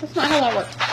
That's not how that works.